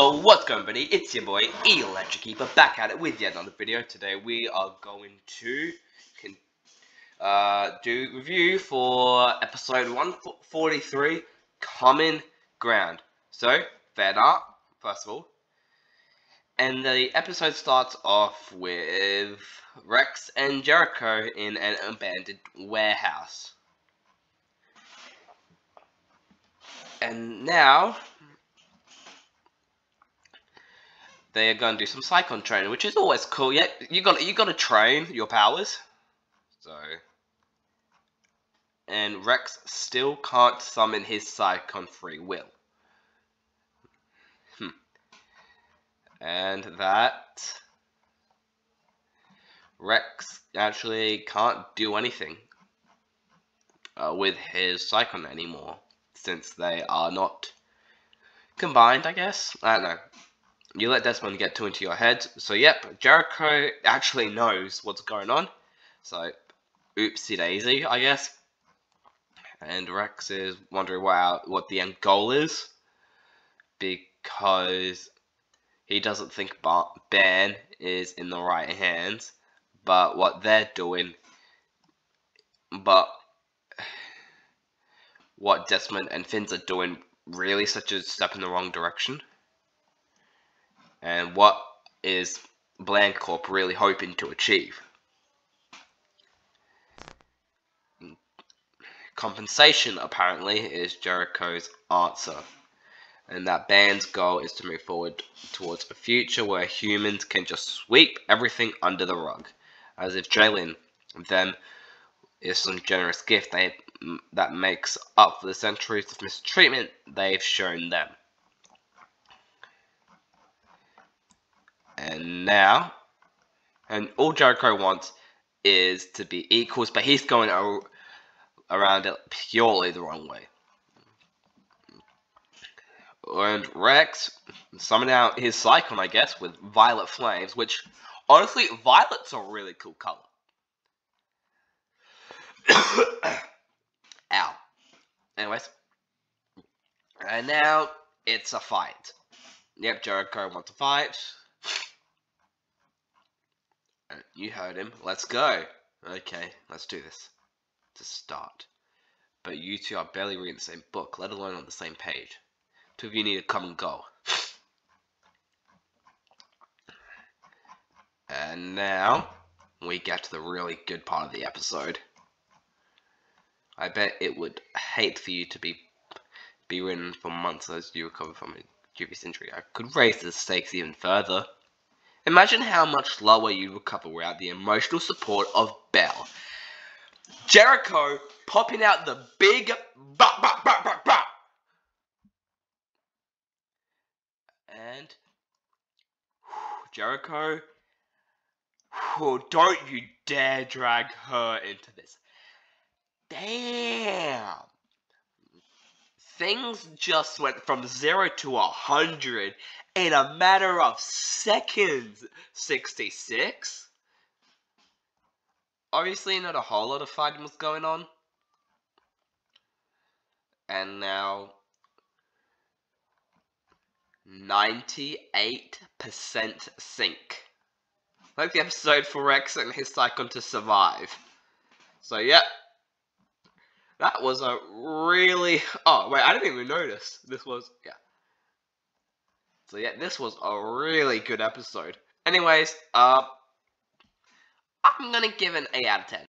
So what's going buddy, it's your boy Electric Keeper back at it with yet another video. Today we are going to uh, do review for episode 143, Common Ground. So, fair art, first of all. And the episode starts off with Rex and Jericho in an abandoned warehouse. And now, they are going to do some Psychon training, which is always cool. Yeah, you got you got to train your powers. So, and Rex still can't summon his Psychon free will. Hmm. And that Rex actually can't do anything uh, with his Psychon anymore, since they are not combined. I guess I don't know you let Desmond get too into your head. So yep, Jericho actually knows what's going on. So oopsie daisy, I guess. And Rex is wondering what what the end goal is because he doesn't think Ben is in the right hands. But what they're doing, but what Desmond and Finns are doing really such a step in the wrong direction and what is Bland Corp really hoping to achieve. Compensation, apparently, is Jericho's answer, and that band's goal is to move forward towards a future where humans can just sweep everything under the rug, as if Jalen them is some generous gift they, that makes up for the centuries of mistreatment they've shown them. And now, and all Jericho wants is to be equals, but he's going around it purely the wrong way. And Rex summoned out his Psychon, I guess, with Violet Flames, which, honestly, Violet's a really cool color. Ow. Anyways. And now, it's a fight. Yep, Jericho wants to fight. You heard him. Let's go. Okay, let's do this. To start. But you two are barely reading the same book, let alone on the same page. Two of you need to come and go. And now, we get to the really good part of the episode. I bet it would hate for you to be be written for months as you recover from a dubious injury. I could raise the stakes even further. Imagine how much lower you'd recover without the emotional support of Bell. Jericho popping out the big bah, bah, bah, bah. And Jericho, whew, don't you dare drag her into this. Damn. Things just went from zero to a hundred in a matter of seconds. 66? Obviously, not a whole lot of fighting was going on. And now, 98% sync. Like the episode for Rex and his Psychon to survive. So, yep. That was a really... Oh, wait, I didn't even notice. This was... Yeah. So yeah, this was a really good episode. Anyways, uh, I'm gonna give an 8 out of 10.